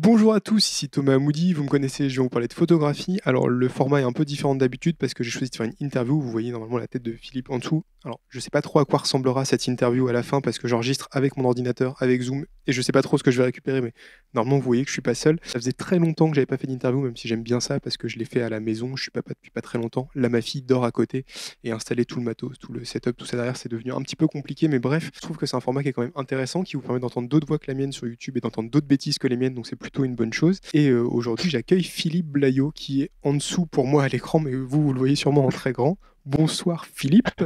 Bonjour à tous, ici Thomas Moody, vous me connaissez, je vais vous parler de photographie. Alors le format est un peu différent d'habitude parce que j'ai choisi de faire une interview, vous voyez normalement la tête de Philippe en dessous. Alors je sais pas trop à quoi ressemblera cette interview à la fin parce que j'enregistre avec mon ordinateur, avec Zoom, et je sais pas trop ce que je vais récupérer, mais normalement vous voyez que je suis pas seul. Ça faisait très longtemps que j'avais pas fait d'interview, même si j'aime bien ça parce que je l'ai fait à la maison, je suis papa depuis pas très longtemps. Là ma fille dort à côté et installer tout le matos, tout le setup, tout ça derrière, c'est devenu un petit peu compliqué, mais bref, je trouve que c'est un format qui est quand même intéressant, qui vous permet d'entendre d'autres voix que la mienne sur YouTube et d'entendre d'autres bêtises que les miennes, plutôt une bonne chose. Et euh, aujourd'hui, j'accueille Philippe Blaillot, qui est en dessous pour moi à l'écran, mais vous, vous le voyez sûrement en très grand. Bonsoir Philippe.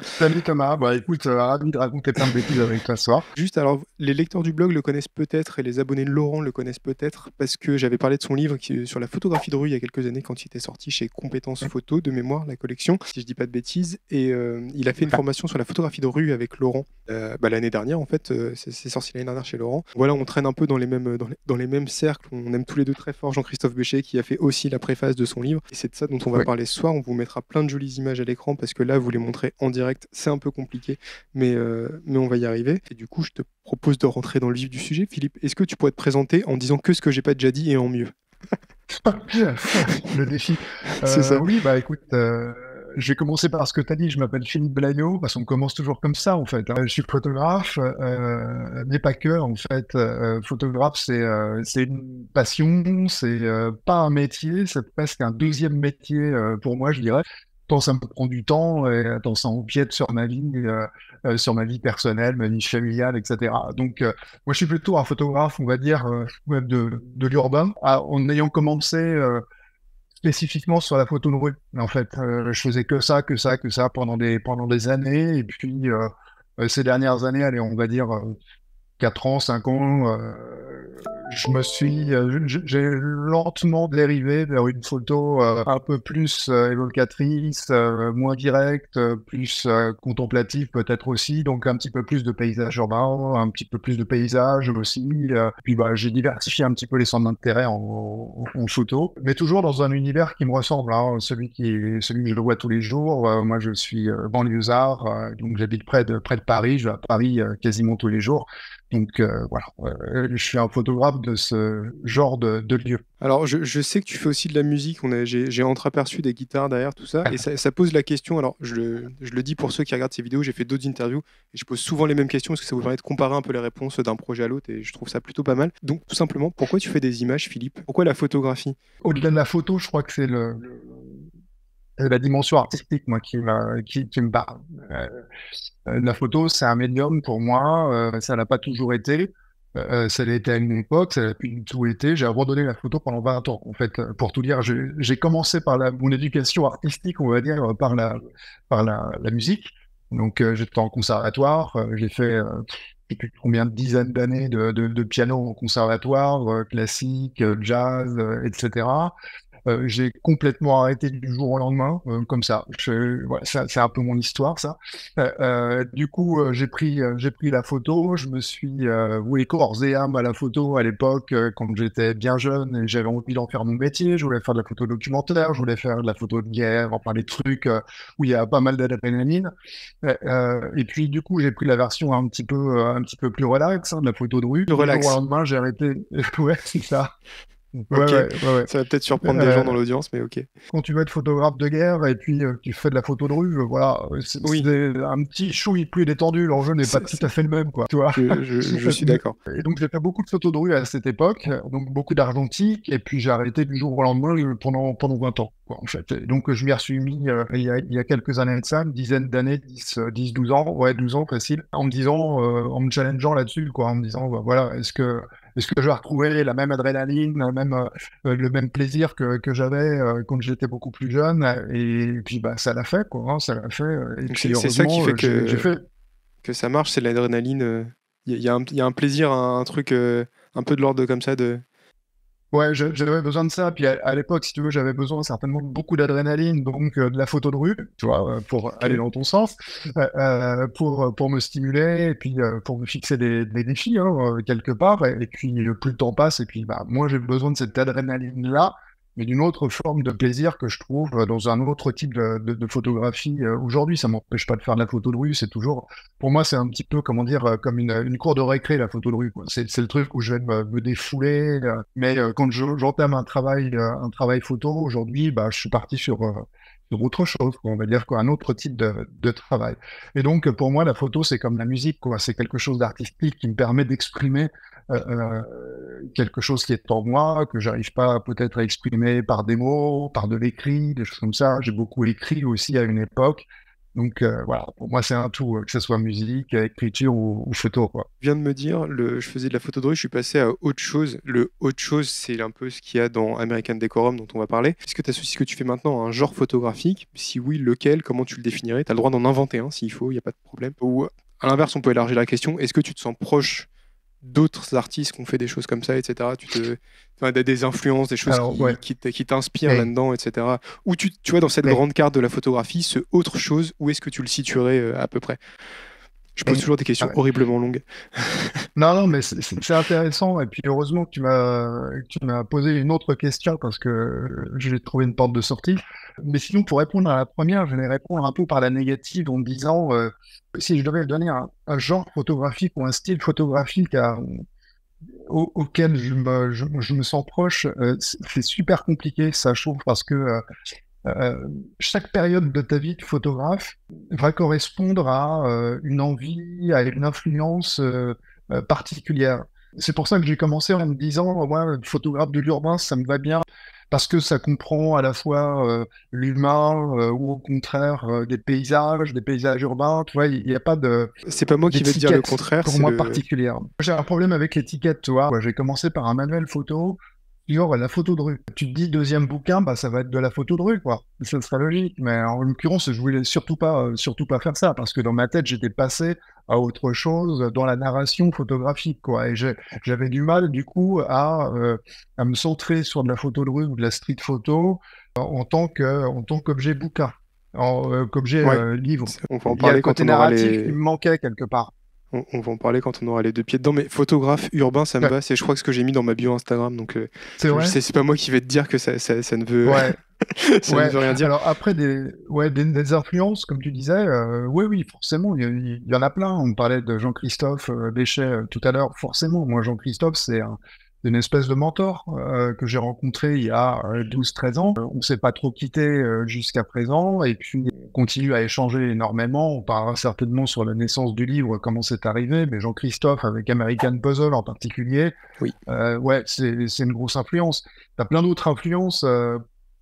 Salut Thomas, bah écoute, euh, ravi de raconter plein de bêtises avec toi ce soir. Juste alors, les lecteurs du blog le connaissent peut-être et les abonnés de Laurent le connaissent peut-être parce que j'avais parlé de son livre qui, sur la photographie de rue il y a quelques années quand il était sorti chez Compétences Photo de mémoire, la collection, si je dis pas de bêtises. Et euh, il a fait une formation sur la photographie de rue avec Laurent euh, bah, l'année dernière en fait, euh, c'est c'est sorti l'année dernière chez Laurent. Voilà, on traîne un peu dans les mêmes, dans les, dans les mêmes cercles, on aime tous les deux très fort Jean-Christophe Béchet qui a fait aussi la préface de son livre. Et c'est de ça dont on va Ouais. parler ce soir, on vous mettra plein de jolies images à l'écran parce que là, vous les montrez en direct, c'est un peu compliqué, mais, euh, mais on va y arriver. Et du coup, je te propose de rentrer dans le vif du sujet. Philippe, est-ce que tu pourrais te présenter en disant que ce que j'ai pas déjà dit et en mieux? Le défi. C'est Euh, ça. Oui, bah écoute, euh, je vais commencer par ce que tu as dit. Je m'appelle Philippe Blaillot, parce qu'on commence toujours comme ça en fait. hein. Je suis photographe, euh, mais pas que. En fait, Euh, photographe, c'est euh, une passion, c'est euh, pas un métier, c'est presque un deuxième métier euh, pour moi, je dirais. Ça me prend du temps et tant ça empiète sur ma vie, euh, euh, sur ma vie personnelle, ma vie familiale, etc. Donc, euh, moi, je suis plutôt un photographe, on va dire, euh, de, de l'urbain, Ah, en ayant commencé spécifiquement sur la photo de rue. En fait, je faisais que ça, que ça, que ça pendant des, pendant des années. Et puis, ces dernières années, allez, on va dire 4 ans, 5 ans, euh, je me suis, euh, j'ai lentement dérivé vers une photo euh, un peu plus évocatrice, moins directe, plus contemplative peut-être aussi, donc un petit peu plus de paysage urbain, un petit peu plus de paysage aussi. puis bah, j'ai diversifié un petit peu les centres d'intérêt en, en, photo, mais toujours dans un univers qui me ressemble, hein, celui qui, celui que je vois tous les jours. Moi, je suis banlieusard, donc j'habite près de près de Paris, je vais à Paris quasiment tous les jours. Donc euh, voilà, Euh, je suis un photographe de ce genre de, de lieu. Alors, je, je sais que tu fais aussi de la musique. J'ai, entreaperçu des guitares derrière tout ça, et ça, ça pose la question. Alors, je, le- je le dis pour ceux qui regardent ces vidéos, j'ai fait d'autres interviews et je pose souvent les mêmes questions parce que ça vous permet de comparer un peu les réponses d'un projet à l'autre, et je trouve ça plutôt pas mal. Donc, tout simplement, pourquoi tu fais des images, Philippe? Pourquoi la photographie? Au-delà de la photo, je crois que c'est le, la dimension artistique, moi, qui me, qui. Euh, euh, la photo, c'est un médium pour moi. euh, ça l'a pas toujours été. Ça l'a été à une époque, ça l'a plus du tout été. J'ai abandonné la photo pendant 20 ans. En fait, pour tout dire, j'ai commencé par mon éducation artistique, on va dire, par la, par la, musique. Donc, j'étais en conservatoire. j'ai fait plus combien de dizaines d'années de, de, de piano en conservatoire, classique, jazz, etc. Euh, j'ai complètement arrêté du jour au lendemain, euh, comme ça. Voilà, c'est un peu mon histoire, ça. Euh, du coup, j'ai pris, j'ai pris la photo. Je me suis voué corps et âme à la photo à l'époque, quand j'étais bien jeune et j'avais envie d'en faire mon métier. Je voulais faire de la photo documentaire, je voulais faire de la photo de guerre, enfin des trucs où il y a pas mal d'adrénaline. Et puis, du coup, j'ai pris la version un petit peu, un petit peu plus relax hein, de la photo de rue. Plus relax. Du jour au lendemain, j'ai arrêté. ouais, c'est ça. Ouais, Ok. ouais, ouais, ouais. Ça va peut-être surprendre des gens Euh, dans l'audience, mais ok. quand tu veux être photographe de guerre et puis euh, tu fais de la photo de rue, euh, voilà, euh, c'est Oui. un petit chouille plus détendu, l'enjeu n'est pas tout à fait le même, quoi, tu vois. Je, je- je suis d'accord. Et donc j'ai fait beaucoup de photos de rue à cette époque, euh, donc beaucoup d'argentique, et puis j'ai arrêté du jour au lendemain euh, pendant, pendant 20 ans, quoi, en fait. Et donc je m'y suis mis euh, il, y a, il y a quelques années de ça, une dizaine d'années, 10, euh, 10, 12 ans, ouais, 12 ans facile, en me disant, euh, en me challengeant là-dessus, quoi, en me disant, bah, voilà, est-ce que, est-ce que je vais retrouver la même adrénaline, même, euh, le même plaisir que, que j'avais euh, quand j'étais beaucoup plus jeune, et puis bah, ça l'a fait, quoi, hein, ça l'a fait, euh, et Donc puis c'est- ça qui fait que- j'ai fait Que ça marche, c'est l'adrénaline. Il y, a- y un- y a un plaisir, un, un truc un peu de l'ordre comme ça de. Ouais, j'avais besoin de ça. Puis à, à l'époque, si tu veux, j'avais besoin certainement beaucoup d'adrénaline, donc euh, de la photo de rue, tu vois, euh, pour aller dans ton sens, euh, pour, pour me stimuler, et puis euh, pour me fixer des, des défis, hein, quelque part. Et, et puis, plus le temps passe, et puis, bah, moi, j'ai besoin de cette adrénaline-là. Mais d'une autre forme de plaisir que je trouve dans un autre type de, photographie euh, aujourd'hui. Ça m'empêche pas de faire de la photo de rue. C'est toujours, pour moi, c'est un petit peu, comment dire, euh, comme une, cour de récré, la photo de rue. C'est le truc où je vais me, défouler. Euh, mais quand j'entame un travail, un travail photo aujourd'hui, bah, je suis parti sur autre chose, on va dire quoi, un autre type de, de, travail. Et donc, pour moi, la photo, c'est comme la musique, quoi. C'est quelque chose d'artistique qui me permet d'exprimer euh, euh, quelque chose qui est en moi, que j'arrive pas peut-être à exprimer par des mots, par de l'écrit, des choses comme ça. J'ai beaucoup écrit aussi à une époque. Donc euh, voilà, pour moi c'est un tout, que ce soit musique, écriture ou, photo. Quoi. Viens de me dire, je faisais de la photo de rue, je suis passé à autre chose. Le autre chose, c'est un peu ce qu'il y a dans American Decorum dont on va parler. Est-ce que tu associé ce que tu fais maintenant un genre photographique? Si oui, lequel? Comment tu le définirais? Tu as le droit d'en inventer un s'il faut, il n'y a pas de problème. Ou à l'inverse, on peut élargir la question. Est-ce que tu te sens proche d'autres artistes qui ont fait des choses comme ça, etc. Tu te, as des influences, des choses qui, qui t'inspirent là-dedans, etc. Ou tu, tu vois, dans cette grande carte de la photographie, ce autre chose, où est-ce que tu le situerais euh, à peu près? Je pose toujours des questions ah horriblement longues. non, non, mais c'est intéressant. Et puis heureusement que tu m'as posé une autre question parce que j'ai trouvé une porte de sortie. Mais sinon, pour répondre à la première, je vais répondre un peu par la négative en disant euh, si je devais donner un, genre photographique ou un style photographique auquel je me, je, me, sens proche, euh, c'est super compliqué, ça, je trouve, parce que euh, euh, chaque période de ta vie de photographe va correspondre à euh, une envie, à une influence euh, particulière. C'est pour ça que j'ai commencé en me disant, moi, photographe de l'urbain, ça me va bien parce que ça comprend à la fois l'humain ou au contraire des paysages, des paysages urbains. Tu vois, il n'y a pas de. C'est pas moi qui vais te dire le contraire. Pour moi, particulière. J'ai un problème avec l'étiquette, tu vois. J'ai commencé par un manuel photo la photo de rue. Tu te dis deuxième bouquin, bah ça va être de la photo de rue, quoi. Ça sera logique. Mais en l'occurrence, je voulais surtout pas, euh, surtout pas faire ça parce que dans ma tête, j'étais passé à autre chose dans la narration photographique, quoi. Et j'avais du mal, du coup, à, euh, à me centrer sur de la photo de rue ou de la street photo en tant que, en tant qu'objet bouquin, en, euh, qu'objet livre. On va en parler quand on aura les... me manquait quelque part. On, va en parler quand on aura les deux pieds dedans. Mais photographe urbain, ça me va. C'est, je crois, que ce que j'ai mis dans ma bio Instagram. Donc, euh, c'est, pas moi qui vais te dire que ça, ne veut, rien dire. Alors, après, des, ouais, des, influences, comme tu disais, euh, oui, oui, forcément, il y, en a plein. On parlait de Jean-Christophe euh, Béchet tout à l'heure. Forcément, moi, Jean-Christophe, c'est un, une espèce de mentor euh, que j'ai rencontré il y a 12-13 euh, ans. On ne s'est pas trop quitté euh, jusqu'à présent et puis on continue à échanger énormément. On parlera certainement sur la naissance du livre, comment c'est arrivé, mais Jean-Christophe avec American Puzzle en particulier, oui. ouais, c'est une grosse influence. Tu as plein d'autres influences.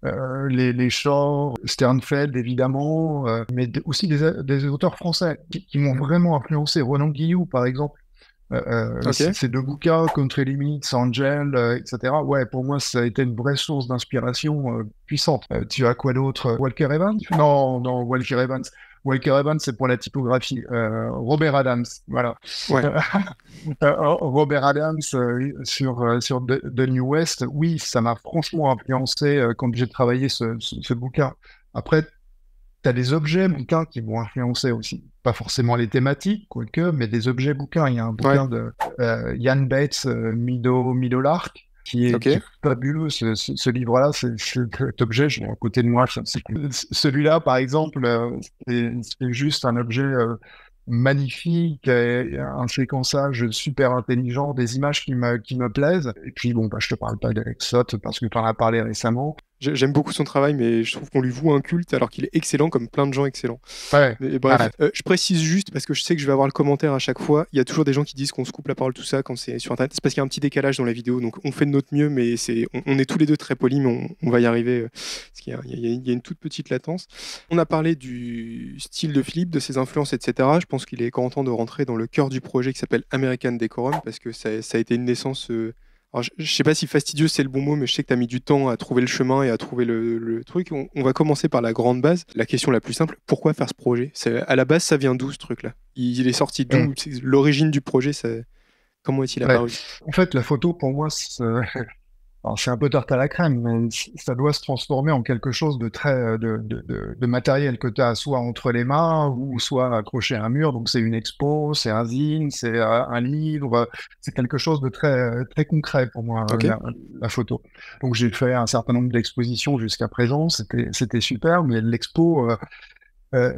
les, les Shaw, Sternfeld évidemment, mais aussi des, auteurs français qui, qui m'ont vraiment influencé. Ronan Guillou par exemple, euh, euh Ces deux bouquins, Country Limits, Angel, euh, etc. Ouais, pour moi, ça a été une vraie source d'inspiration euh, puissante. tu as quoi d'autre Walker Evans? Non, non, Walker Evans. Walker Evans, c'est pour la typographie. Robert Adams, voilà. Ouais. Robert Adams sur, sur The, New West, oui, ça m'a franchement influencé quand j'ai travaillé ce, ce bouquin. Après, tu as des objets bouquins qui vont influencer aussi. Pas forcément les thématiques, quoique, mais des objets bouquins. Il y a un bouquin de euh, Ian Bates, euh, Mido, Mido Lark, qui est, fabuleux. Ce, livre-là, cet objet, je l'ai à côté de moi. Celui-là, par exemple, euh, c'est juste un objet magnifique, un séquençage super intelligent, des images qui me, qui me plaisent. Et puis, bon, bah, je te parle pas Sott parce que tu en as parlé récemment. J'aime beaucoup son travail, mais je trouve qu'on lui voue un culte alors qu'il est excellent comme plein de gens excellents. Ouais. bref, euh, je précise juste parce que je sais que je vais avoir le commentaire à chaque fois. Il y a toujours des gens qui disent qu'on se coupe la parole, tout ça, quand c'est sur Internet. C'est parce qu'il y a un petit décalage dans la vidéo, donc on fait de notre mieux, mais c'est, on, est tous les deux très polis, mais on, va y arriver. Euh, parce qu'il y, y, a une toute petite latence. On a parlé du style de Philippe, de ses influences, etc. Je pense qu'il est grand temps de rentrer dans le cœur du projet qui s'appelle American Decorum parce que ça, ça a été une naissance. Euh, je, ne sais pas si fastidieux c'est le bon mot, mais je sais que tu as mis du temps à trouver le chemin et à trouver le, truc. On, va commencer par la grande base. La question la plus simple, pourquoi faire ce projet? À la base, ça vient d'où ce truc-là? Il, est sorti d'où? Mm. L'origine du projet, comment est-il apparu? En fait, la photo, pour moi, c'est un peu tarte à la crème, mais ça doit se transformer en quelque chose de très euh, de, de, de, matériel que tu as soit entre les mains ou soit accroché à un mur. Donc c'est une expo, c'est un zine, c'est euh, un livre, c'est quelque chose de très très concret pour moi la, photo. Donc j'ai fait un certain nombre d'expositions jusqu'à présent, c'était c'était super, mais l'expo euh,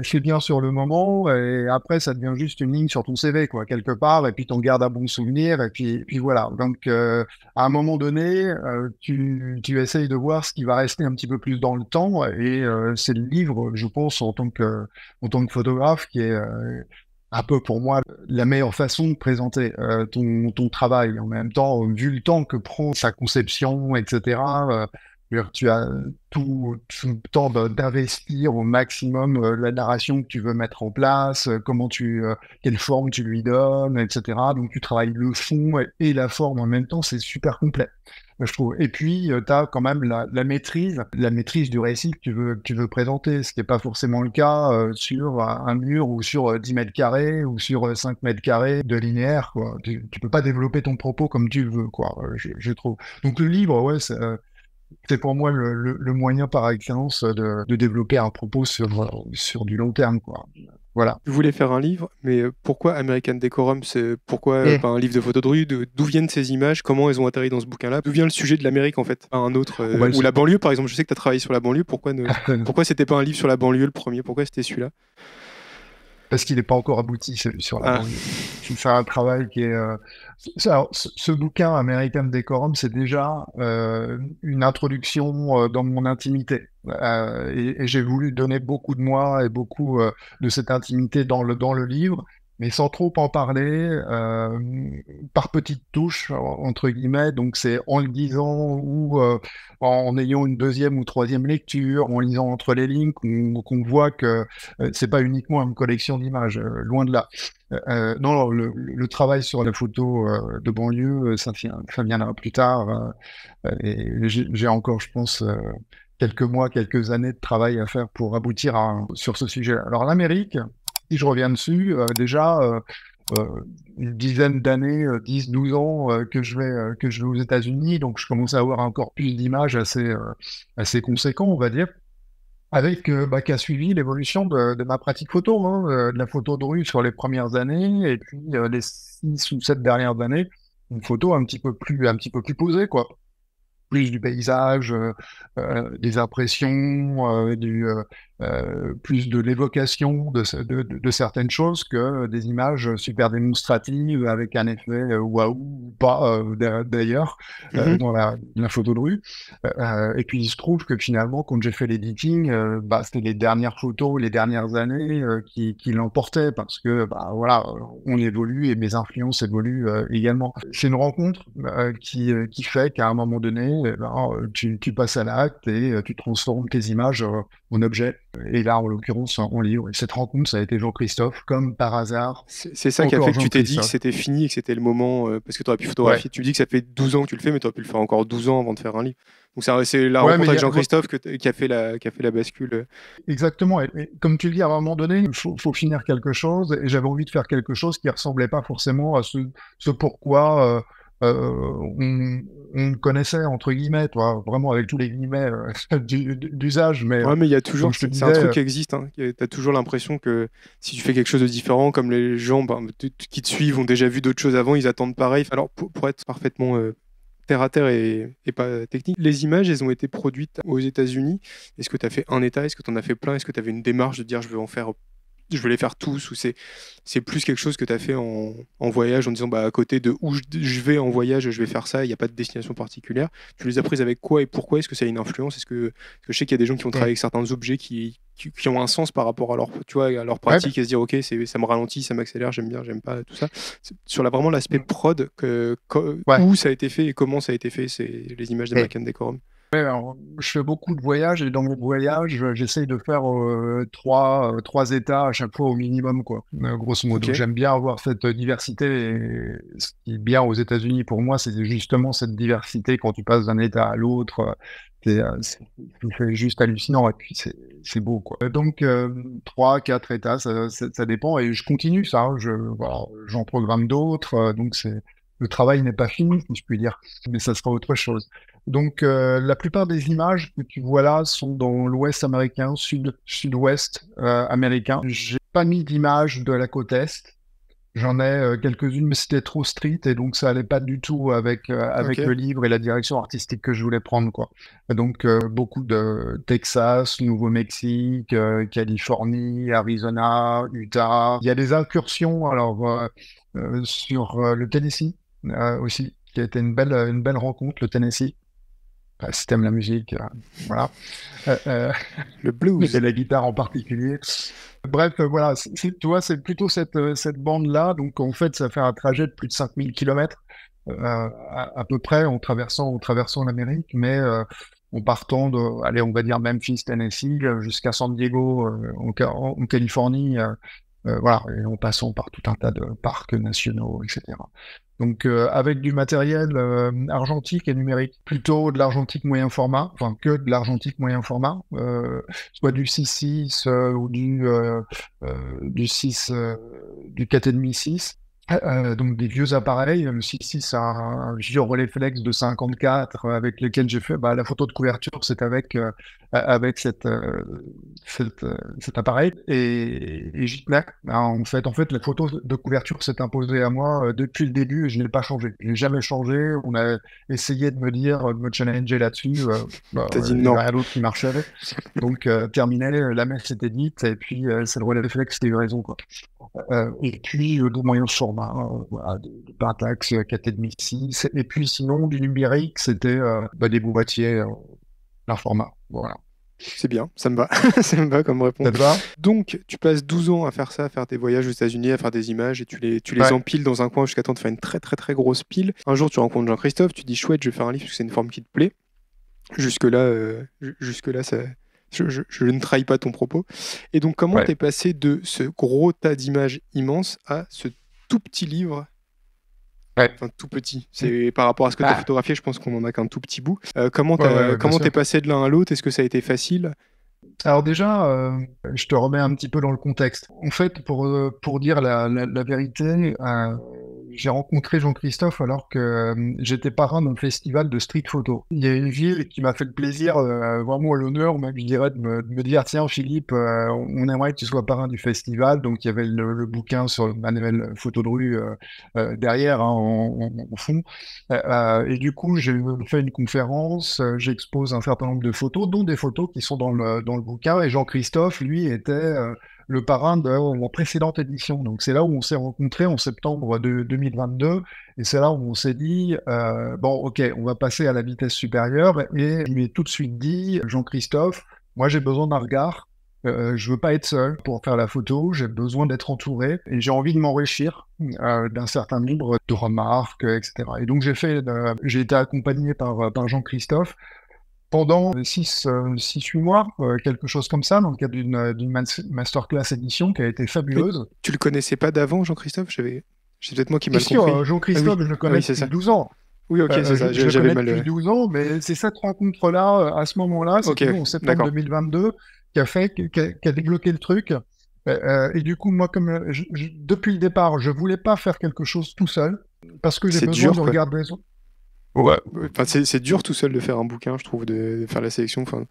c'est bien sur le moment et après ça devient juste une ligne sur ton CV quoi quelque part et puis t'en gardes un bon souvenir et puis puis voilà. Donc euh, à un moment donné euh, tu, tu essayes de voir ce qui va rester un petit peu plus dans le temps et euh, c'est le livre je pense en tant que en tant que photographe qui est un peu pour moi la meilleure façon de présenter ton, ton travail. En même temps vu le temps que prend sa conception etc tu as tout, le temps d'investir au maximum euh, la narration que tu veux mettre en place, euh, comment tu, euh, quelle forme tu lui donnes, etc. Donc tu travailles le fond et la forme en même temps, c'est super complet, je trouve. Et puis tu as quand même la, maîtrise, la maîtrise du récit que tu veux, tu veux présenter, ce qui n'est pas forcément le cas sur un mur ou sur 10 mètres carrés ou sur 5 mètres carrés de linéaire. Quoi. Tu, ne peux pas développer ton propos comme tu veux, quoi. Je, trouve. Donc le livre, ouais, c'est c'est pour moi le, moyen par excellence de, développer un propos sur, sur du long terme. Quoi. Voilà. Tu voulais faire un livre, mais pourquoi American Decorum C'est pourquoi eh. pas un livre de photos de rue? D'où viennent ces images? Comment elles ont atterri dans ce bouquin-là? D'où vient le sujet de l'Amérique en fait? Un autre euh, Ou la banlieue par exemple. Je sais que tu as travaillé sur la banlieue. Pourquoi ne... pourquoi c'était pas un livre sur la banlieue le premier? Pourquoi c'était celui-là? Parce qu'il n'est pas encore abouti sur la ah. C'est un travail qui est. Euh, ce, bouquin American Decorum, c'est déjà euh, une introduction euh, dans mon intimité. et, et j'ai voulu donner beaucoup de moi et beaucoup de cette intimité dans le, dans le livre mais sans trop en parler, euh, par petites touches, entre guillemets. Donc, c'est en le disant ou euh, en ayant une deuxième ou troisième lecture, en lisant entre les lignes, qu'on voit que euh, c'est pas uniquement une collection d'images, loin de là. non, le, travail sur la photo de banlieue, ça, ça viendra plus tard. et j'ai encore, je pense, quelques mois, quelques années de travail à faire pour aboutir sur ce sujet. Alors, l'Amérique, si je reviens dessus, euh, déjà euh, euh, une dizaine d'années, 10, 12 ans que je vais que je vais aux États-Unis, donc je commence à avoir un corpus d'images assez assez conséquent, on va dire avec bah, qui a suivi l'évolution de, ma pratique photo, hein, de la photo de rue sur les premières années et puis les six ou sept dernières années, une photo un petit peu plus un petit peu plus posée quoi. Plus du paysage, euh, euh, des impressions, euh, plus de l'évocation de, de, de, certaines choses que des images super démonstratives avec un effet waouh ou pas d'ailleurs mmh dans la, la, photo de rue. et puis il se trouve que finalement, quand j'ai fait l'editing, bah, c'était les dernières photos, les dernières années qui, qui l'emportaient parce que bah, voilà, on évolue et mes influences évoluent également. C'est une rencontre qui, qui fait qu'à un moment donné, eh ben, euh, tu, passes à l'acte et euh, tu transformes tes images euh, en objets. Et là, en l'occurrence, en livre. Et cette rencontre, ça a été Jean-Christophe, comme par hasard. C'est ça qui a fait que tu t'es dit que c'était fini, que c'était le moment, parce que tu aurais pu photographier. Tu dis que ça fait 12 ans que tu le fais, mais tu aurais pu le faire encore 12 ans avant de faire un livre. Donc c'est la rencontre avec Jean-Christophe qui, a fait la, qui a fait la bascule. Exactement. Et, comme tu le dis, à un moment donné, il faut, finir quelque chose. Et j'avais envie de faire quelque chose qui ressemblait pas forcément à ce, ce pourquoi euh, on, on, connaissait entre guillemets, toi, vraiment avec tous les guillemets euh, d'usage. Mais ouais, mais il y a toujours, c'est un truc qui existe. Hein. Tu as toujours l'impression que si tu fais quelque chose de différent, comme les gens ben, qui te suivent ont déjà vu d'autres choses avant, ils attendent pareil. Alors pour, être parfaitement euh, terre à terre et, et, pas technique. Les images, elles ont été produites aux États-Unis. Est-ce que tu as fait un État? Est-ce que tu en as fait plein? Est-ce que tu avais une démarche de dire je veux en faire je veux les faire tous ou c'est c'est plus quelque chose que tu as fait en, en, voyage en disant bah à côté de où je, vais en voyage je vais faire ça il n'y a pas de destination particulière. Tu les as prises avec quoi et pourquoi? Est-ce que ça a une influence? Est-ce que, que, je sais qu'il y a des gens qui ont travaillé avec certains objets qui, qui, ont un sens par rapport à leur tu vois à leur pratique et se dire ok c'est ça me ralentit ça m'accélère j'aime bien j'aime pas tout ça. Sur la, vraiment l'aspect prod que, où ça a été fait et comment ça a été fait c'est les images de Macan Decorum je fais beaucoup de voyages et dans mes voyages, j'essaye de faire euh, trois, euh, trois états à chaque fois au minimum, quoi. Euh, grosso modo, j'aime bien avoir cette diversité. Et ce qui est bien aux États-Unis pour moi, c'est justement cette diversité quand tu passes d'un état à l'autre. C'est juste hallucinant et puis c'est beau, quoi. Donc trois, quatre états, ça, ça, dépend et je continue ça. Je j'en programme d'autres, donc c'est le travail n'est pas fini, si je puis dire, mais ça sera autre chose. Donc, euh, la plupart des images que tu vois là sont dans l'ouest américain, sud, sud-ouest euh, américain. J'ai pas mis d'image de la côte est. J'en ai euh, quelques-unes, mais c'était trop strict et donc ça allait pas du tout avec avec le livre et la direction artistique que je voulais prendre quoi. donc beaucoup de Texas, Nouveau-Mexique, Californie, Arizona, Utah. Il y a des incursions alors sur le Tennessee aussi, qui a été une belle une belle rencontre le Tennessee. Bah, si t'aimes la musique, euh, voilà. Euh, euh, le blues. Et la guitare en particulier. Bref, voilà, tu vois, c'est plutôt cette, cette bande-là. Donc, en fait, ça fait un trajet de plus de 5000 km à, peu près en traversant, en traversant l'Amérique, mais en partant de, allez, on va dire Memphis, Tennessee, jusqu'à San Diego, en, en, Californie, voilà, et en passant par tout un tas de parcs nationaux, etc. Donc euh, avec du matériel euh, argentique et numérique, plutôt de l'argentique moyen format, enfin que de l'argentique moyen format, euh, soit du 6.6 ou du du 6 du 4,5 6 euh, donc des vieux appareils. Le 6.6 a un, vieux relais flex de 54 avec lequel j'ai fait bah, la photo de couverture, c'est avec, avec cette, euh, cette cet appareil. Et, et j'y tenais. Bah, en, fait, en fait, la photo de couverture s'est imposée à moi depuis le début et je n'ai pas changé. Je n'ai jamais changé. On a essayé de me dire, de me challenger là-dessus. Bah, T'as dit non. rien d'autre qui marchait. Donc, terminé, la messe était dite et puis c'est le relais flex qui a eu raison. Quoi. et puis, de moyens format Hein, voilà, de, de Pentax 4,5 Et puis sinon, du numérique, c'était euh, bah, des boîtiers, d'un format. Voilà. C'est bien, ça me va. ça me va comme réponse. Donc, tu passes 12 ans à faire ça, à faire des voyages aux États-Unis, à faire des images et tu les, tu les empiles dans un coin jusqu'à temps de faire une très très très grosse pile. Un jour, tu rencontres Jean-Christophe, tu dis chouette, je vais faire un livre parce que c'est une forme qui te plaît. Jusque-là, euh, jusque-là ça, je, je, ne trahis pas ton propos. Et donc, comment t'es passé de ce gros tas d'images immenses à ce tout petit livre. Enfin, tout petit. C'est mm. par rapport à ce que tu as bah. photographié, je pense qu'on en a qu'un tout petit bout. Euh, comment t'es passé de l'un à l'autre? Est-ce que ça a été facile? Alors déjà, euh, je te remets un petit peu dans le contexte. En fait, pour, euh, pour dire la, la, vérité, j'ai rencontré Jean-Christophe alors que euh, j'étais parrain d'un festival de street photo. Il y a une ville qui m'a fait le plaisir, euh, vraiment l'honneur, même je dirais, de me, dire tiens Philippe, euh, on aimerait que tu sois parrain du festival. Donc il y avait le, bouquin sur le manuel photo de rue derrière, hein, en, fond. et du coup, j'ai fait une conférence, j'expose un certain nombre de photos, dont des photos qui sont dans le, dans le Et Jean-Christophe, lui, était le parrain de la précédente édition. Donc c'est là où on s'est rencontrés en septembre de 2022 et c'est là où on s'est dit euh, bon ok on va passer à la vitesse supérieure et je lui ai tout de suite dit Jean-Christophe moi j'ai besoin d'un regard euh, je veux pas être seul pour faire la photo, j'ai besoin d'être entouré et j'ai envie de m'enrichir euh, d'un certain nombre de remarques, etc. Et donc j'ai fait, euh, j'ai été accompagné par, par Jean-Christophe pendant 6-8 mois, euh, quelque chose comme ça, dans le cadre d'une euh, masterclass édition qui a été fabuleuse. tu le connaissais pas d'avant, Jean-Christophe? J'avais, C'est peut-être moi qui mal compris. Euh, Jean-Christophe, ah je le connais ah depuis 12 ans. Oui, ok, c'est ça. J'avais mal. Depuis 12 ans, mais c'est cette rencontre-là, à ce moment-là, c'est en septembre 2022, qui a fait, qui a, débloqué le truc. et du coup, moi, comme depuis le départ, je voulais pas faire quelque chose tout seul, parce que j'ai besoin de regarder les autres. Ouais, enfin, c'est dur tout seul de faire un bouquin, je trouve, de, faire la sélection. Enfin,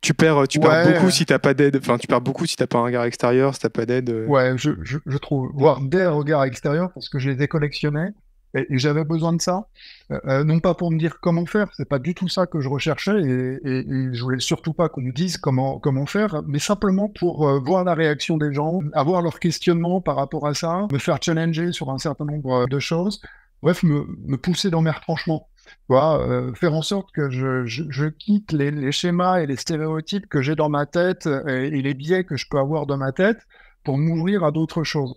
tu perds, tu perds beaucoup si t'as pas d'aide. Enfin, tu perds beaucoup si t'as pas un regard extérieur, si t'as pas d'aide. Euh. Ouais, je, je, je, trouve. Voir des regards extérieurs parce que je les ai collectionnés et, j'avais besoin de ça. Euh, euh, non pas pour me dire comment faire, c'est pas du tout ça que je recherchais et, et, et je voulais surtout pas qu'on me dise comment comment faire, mais simplement pour voir la réaction des gens, avoir leur questionnement par rapport à ça, me faire challenger sur un certain nombre de choses bref, me, pousser dans mes retranchements. Euh, faire en sorte que je, quitte les, schémas et les stéréotypes que j'ai dans ma tête et, les biais que je peux avoir dans ma tête pour m'ouvrir à d'autres choses,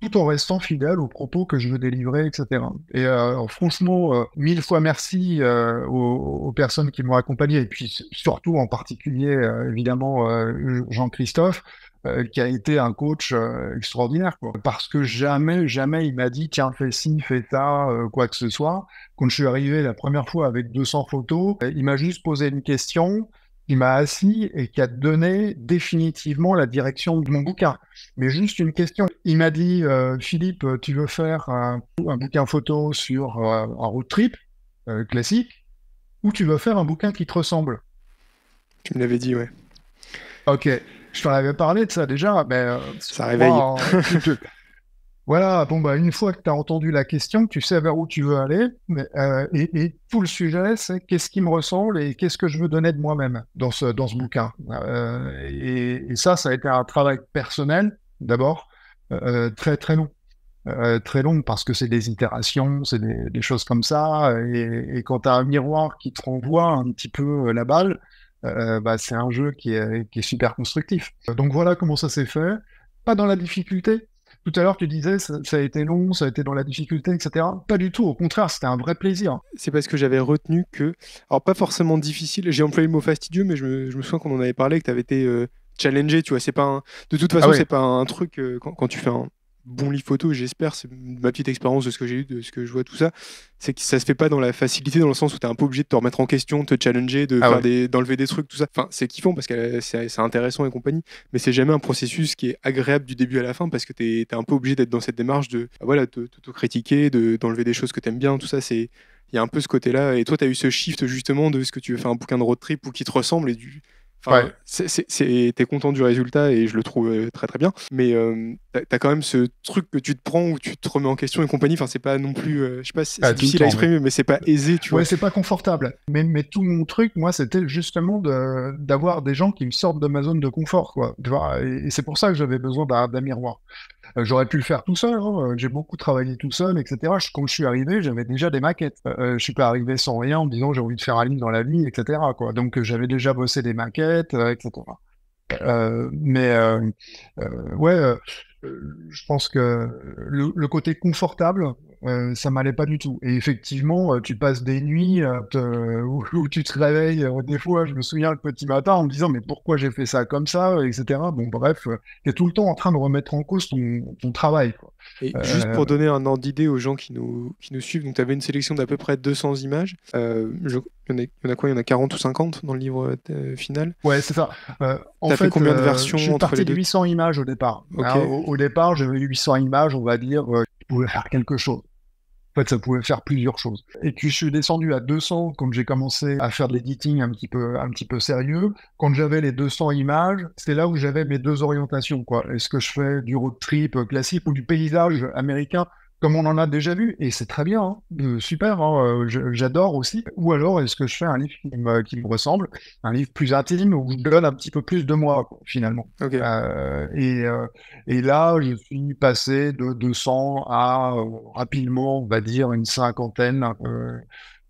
tout en restant fidèle aux propos que je veux délivrer, etc. Et euh, franchement, euh, mille fois merci euh, aux, personnes qui m'ont accompagné, et puis surtout en particulier, évidemment, Jean-Christophe, euh, qui a été un coach euh, extraordinaire, quoi. Parce que jamais, jamais il m'a dit, tiens, fais ci, fais ça, euh, quoi que ce soit. Quand je suis arrivé la première fois avec 200 photos, il m'a juste posé une question. qui m'a assis et qui a donné définitivement la direction de mon bouquin. Mais juste une question. Il m'a dit, Philippe, tu veux faire un, bouquin photo sur un road trip classique ou tu veux faire un bouquin qui te ressemble? Tu me l'avais dit, ouais. Ok. Je t'en avais parlé de ça déjà. Mais, ça réveille. Voilà, bon, bah, une fois que tu as entendu la question, tu sais vers où tu veux aller, euh, et, tout le sujet, c'est qu'est-ce qui me ressemble et qu'est-ce que je veux donner de moi-même dans ce, dans ce bouquin. Euh, et, ça, ça a été un travail personnel, d'abord, euh, très, très long. très long parce que c'est des itérations, c'est des, choses comme ça, et, quand tu as un miroir qui te renvoie un petit peu la balle, bah, c'est un jeu qui est, qui est super constructif. Donc voilà comment ça s'est fait. Pas dans la difficulté, tout à l'heure, tu disais ça, ça, a été long, ça a été dans la difficulté, etc. Pas du tout. Au contraire, c'était un vrai plaisir. C'est parce que j'avais retenu que, alors pas forcément difficile. J'ai employé le mot fastidieux, mais je me, souviens qu'on en avait parlé, que tu avais été euh, challengé. Tu vois, c'est pas de toute façon, ah c'est pas un truc euh, quand, tu fais un, bon lit photo, j'espère, c'est ma petite expérience de ce que j'ai eu, de ce que je vois, tout ça, c'est que ça se fait pas dans la facilité, dans le sens où tu es un peu obligé de te remettre en question, de te challenger, de ah des, d'enlever des trucs, tout ça. Enfin, c'est kiffant parce que c'est, intéressant et compagnie, mais c'est jamais un processus qui est agréable du début à la fin parce que tu es, un peu obligé d'être dans cette démarche de, bah voilà, de critiquer de, d'enlever des choses que tu aimes bien, tout ça, c'est. Il y a un peu ce côté-là. Et toi, tu as eu ce shift justement de ce que tu veux faire un bouquin de road trip ou qui te ressemble et du, Enfin, ouais. t'es content du résultat et je le trouve euh, très très bien. Mais euh, t'as as quand même ce truc que tu te prends où tu te remets en question et compagnie. Enfin, c'est pas non plus, euh, je sais pas, c'est difficile à exprimer, mais c'est pas aisé, tu ouais, vois. c'est pas confortable. Mais, mais tout mon truc, moi, c'était justement d'avoir des gens qui me sortent de ma zone de confort, quoi. Tu vois, et, c'est pour ça que j'avais besoin d'un miroir. Euh, j'aurais pu le faire tout seul, hein, euh, j'ai beaucoup travaillé tout seul, etc. quand je suis arrivé, j'avais déjà des maquettes. Euh, je suis pas arrivé sans rien en me disant j'ai envie de faire un livre dans la vie, etc. Donc j'avais déjà bossé des maquettes, etc. mais ouais, je pense que le, côté confortable, euh, ça m'allait pas du tout. Et effectivement, tu passes des nuits où, tu te réveilles. des fois, je me souviens le petit matin en me disant mais pourquoi j'ai fait ça comme ça, etc. Bon, bref, tu es tout le temps en train de remettre en cause ton, travail. Et juste pour donner un ordre d'idée aux gens qui nous, qui nous suivent, donc tu avais une sélection d'à peu près 200 images. il, y en a, quoi? Il y en a 40 ou 50 dans le livre final? Ouais, c'est ça. en fait, fait, combien de versions Je suis parti de 800 images au départ. au, au, départ, j'avais 800 images, on va dire, qui pouvaient faire quelque chose. En fait, ça pouvait faire plusieurs choses. Et puis, je suis descendu à 200 quand j'ai commencé à faire de l'editing un petit peu, un petit peu sérieux. Quand j'avais les 200 images, c'est là où j'avais mes deux orientations, quoi. Est-ce que je fais du road trip classique ou du paysage américain? Comme on en a déjà vu, et c'est très bien, hein, super, hein, euh, j'adore aussi. Ou alors, est-ce que je fais un livre qui me, ressemble, un livre plus intime où je donne un petit peu plus de moi, finalement. Euh, et, euh, et, là, je suis passé de 200 à rapidement, on va dire, une cinquantaine,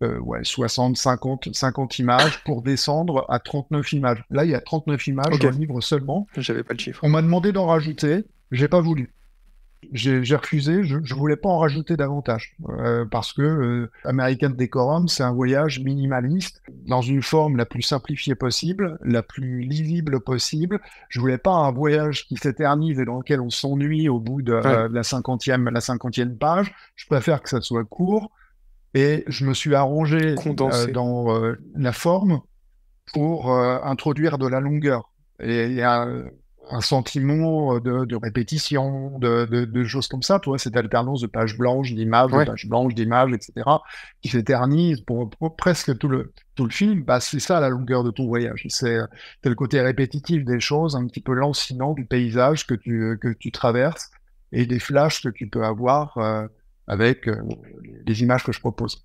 ouais, 60, 50, 50 images pour descendre à 39 images. Là, il y a 39 images dans le livre seulement. J'avais pas le chiffre. On m'a demandé d'en rajouter, j'ai pas voulu j'ai refusé, je ne voulais pas en rajouter davantage, euh, parce que euh, American Decorum, c'est un voyage minimaliste, dans une forme la plus simplifiée possible, la plus lisible possible. Je voulais pas un voyage qui s'éternise et dans lequel on s'ennuie au bout de, euh, la cinquantième la cinquantième page. Je préfère que ça soit court, et je me suis arrangé dans la forme pour introduire de la longueur. Et il y a un sentiment de, répétition, de, choses comme ça, toi, cette alternance de pages blanches, d'images, de pages blanches, d'images, etc., qui s'éternise pour, presque tout le, tout le film, bah, c'est ça la longueur de ton voyage. C'est le côté répétitif des choses, un petit peu lancinant du paysage que tu, que tu traverses et des flashs que tu peux avoir euh, avec euh, les images que je propose.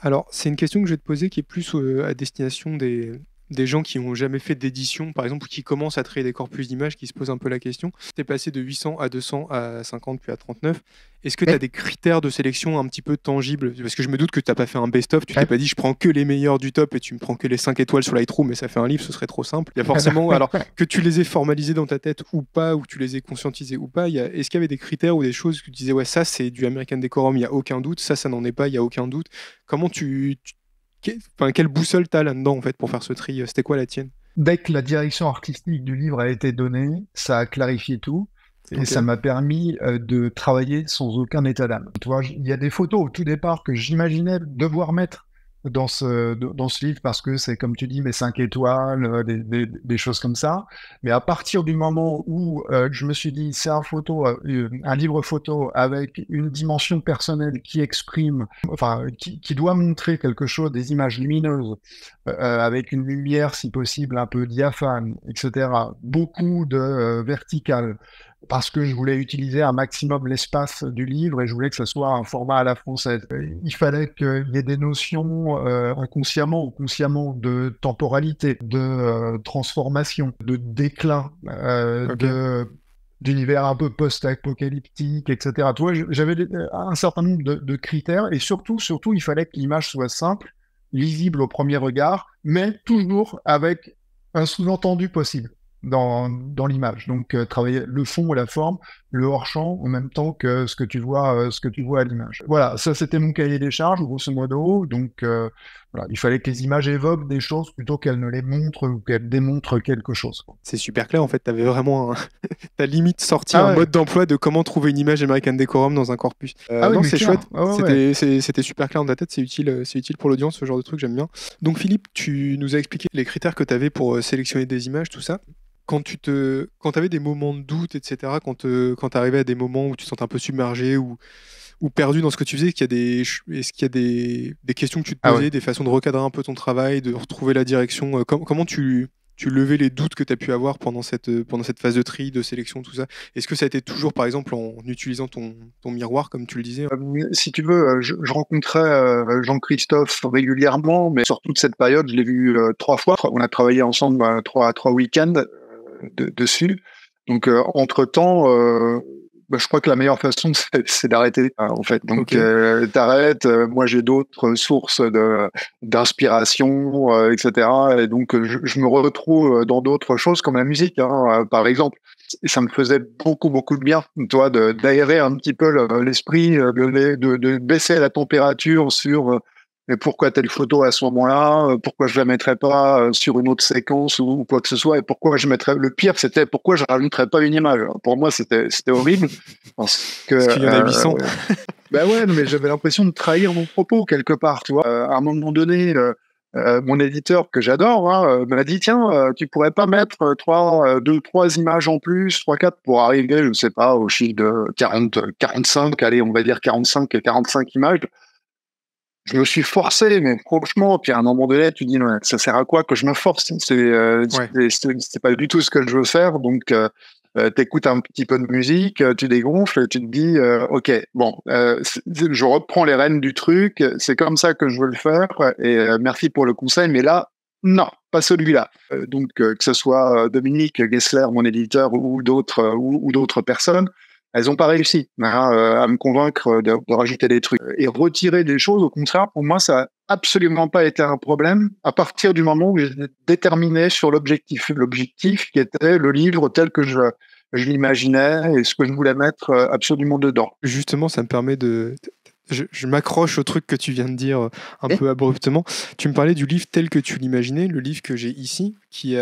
Alors, c'est une question que je vais te poser qui est plus euh, à destination des, des gens qui n'ont jamais fait d'édition, par exemple, qui commencent à créer des corpus d'images, qui se posent un peu la question. Tu es passé de 800 à 200 à 50 puis à 39. Est-ce que tu as des critères de sélection un petit peu tangibles? Parce que je me doute que tu n'as pas fait un best-of, tu t'es pas dit je prends que les meilleurs du top et tu me prends que les 5 étoiles sur Lightroom, mais ça fait un livre, ce serait trop simple. Il y a forcément, alors que tu les aies formalisés dans ta tête ou pas, ou que tu les aies conscientisés ou pas, est-ce qu'il y avait des critères ou des choses que tu disais ouais, ça c'est du American Decorum, il n'y a aucun doute, ça ça n'en est pas, il n'y a aucun doute? Comment tu, Enfin, quelle boussole t'as là-dedans en fait pour faire ce tri C'était quoi la tienne? Dès que la direction artistique du livre a été donnée, ça a clarifié tout. Et ça m'a permis euh, de travailler sans aucun état d'âme. Tu vois, il y a des photos au tout départ que j'imaginais devoir mettre dans ce, dans ce livre parce que c'est, comme tu dis, mes cinq étoiles, euh, des, des, choses comme ça. Mais à partir du moment où euh, je me suis dit, c'est un photo, euh, un livre photo avec une dimension personnelle qui exprime, enfin, qui, qui doit montrer quelque chose, des images lumineuses, avec une lumière, si possible, un peu diaphane, etc. Beaucoup de verticales parce que je voulais utiliser un maximum l'espace du livre et je voulais que ce soit un format à la française. Il fallait qu'il y ait des notions euh, inconsciemment ou consciemment de temporalité, de euh, transformation, de déclin, euh, de d'univers un peu post-apocalyptique, etc. J'avais un certain nombre de, de, critères et surtout, surtout, il fallait que l'image soit simple, lisible au premier regard, mais toujours avec un sous-entendu possible dans, dans l'image. Donc euh, travailler le fond et la forme, le hors-champ en même temps que ce que tu vois, euh, ce que tu vois à l'image. Voilà, ça c'était mon cahier des charges, grosso modo. Donc euh, voilà, il fallait que les images évoquent des choses plutôt qu'elles ne les montrent ou qu'elles démontrent quelque chose. C'est super clair en fait, tu avais vraiment ta limite sorti ah un mode d'emploi de comment trouver une image American Decorum dans un corpus. ah oui, c'est chouette, ah c'était super clair dans ta tête, c'est utile, c'est utile pour l'audience ce genre de truc, j'aime bien. Donc Philippe, tu nous as expliqué les critères que tu avais pour sélectionner des images, tout ça quand tu te, quand avais des moments de doute, etc., quand, quand tu arrivais à des moments où tu te sentais un peu submergé ou, ou perdu dans ce que tu faisais, est-ce qu'il y a des, est-ce qu'il y a des, des, questions que tu te ah posais, des façons de recadrer un peu ton travail, de retrouver la direction euh, Comment tu, tu levais les doutes que tu as pu avoir pendant cette, pendant cette phase de tri, de sélection, tout ça? Est-ce que ça a été toujours, par exemple, en utilisant ton, ton miroir, comme tu le disais? Euh, Si tu veux, euh, je, rencontrais Jean-Christophe régulièrement, mais sur toute cette période, je l'ai vu trois fois. On a travaillé ensemble trois, trois week-ends dessus. Donc, euh, entre-temps, euh, bah, je crois que la meilleure façon, c'est d'arrêter, hein, en fait. Donc, euh, t'arrêtes. moi, j'ai d'autres sources de d'inspiration, etc. Et donc, je, me retrouve dans d'autres choses comme la musique, hein, par exemple. ça me faisait beaucoup, beaucoup de bien, toi, d'aérer un petit peu l'esprit, de, de, de, baisser la température sur mais pourquoi telle photo à ce moment-là euh, Pourquoi je la mettrais pas euh, sur une autre séquence ou quoi que ce soit Et pourquoi je mettrais Le pire, c'était pourquoi je rajouterais pas une image. Pour moi, c'était c'était horrible parce que. Parce y en a 800. Euh, ben ouais, mais j'avais l'impression de trahir mon propos quelque part. Tu vois, à un moment donné. mon éditeur que j'adore hein, m'a dit tiens tu pourrais pas mettre trois deux trois images en plus trois quatre pour arriver je sais pas au chiffre de 40 45 allez on va dire 45 45 images je me suis forcé, mais franchement, puis à un moment donné, tu dis, ça sert à quoi que je me force? C'est euh, c'est pas du tout ce que je veux faire. Donc, euh, euh tu écoutes un petit peu de musique, euh, tu dégonfles, tu te dis, ok, bon, je reprends les rênes du truc, c'est comme ça que je veux le faire, et merci pour le conseil, mais là, non, pas celui-là. donc, que ce soit Dominique Gessler, mon éditeur, ou d'autres ou d'autres personnes, elles n'ont pas réussi hein, euh, à me convaincre de, rajouter des trucs. Et retirer des choses, au contraire, pour moi, ça n'a absolument pas été un problème à partir du moment où j'étais déterminé sur l'objectif. L'objectif qui était le livre tel que je, je l'imaginais et ce que je voulais mettre euh, absolument dedans. Justement, ça me permet de, je, m'accroche au truc que tu viens de dire euh, un peu abruptement. Tu me parlais du livre tel que tu l'imaginais, le livre que j'ai ici, qui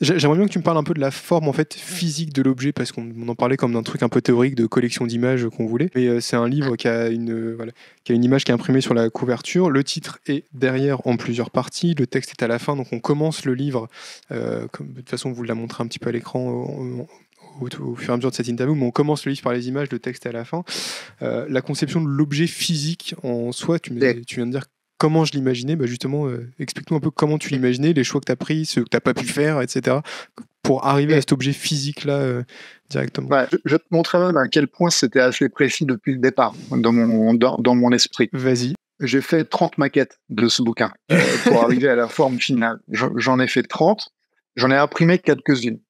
J'aimerais bien que tu me parles un peu de la forme en fait physique de l'objet parce qu'on en parlait comme d'un truc un peu théorique de collection d'images qu'on voulait. Mais euh, c'est un livre qui a une euh, voilà, qui a une image qui est imprimée sur la couverture. Le titre est derrière en plusieurs parties. Le texte est à la fin, donc on commence le livre. comme, de toute façon, vous l'a montré un petit peu à l'écran au, fur et à mesure de cette interview, mais on commence le livre par les images, le texte à la fin. Euh, la conception de l'objet physique en soi, tu, tu, viens de dire comment je l'imaginais, bah justement, euh, explique-nous un peu comment tu l'imaginais, les choix que tu as pris, ce que tu n'as pas pu faire, etc., pour arriver à cet objet physique-là euh, directement. je, je, te montrer même à quel point c'était assez précis depuis le départ dans mon, dans, dans mon esprit. Vas-y. J'ai fait 30 maquettes de ce bouquin pour arriver à la forme finale. J'en ai fait 30. J'en ai imprimé quelques-unes.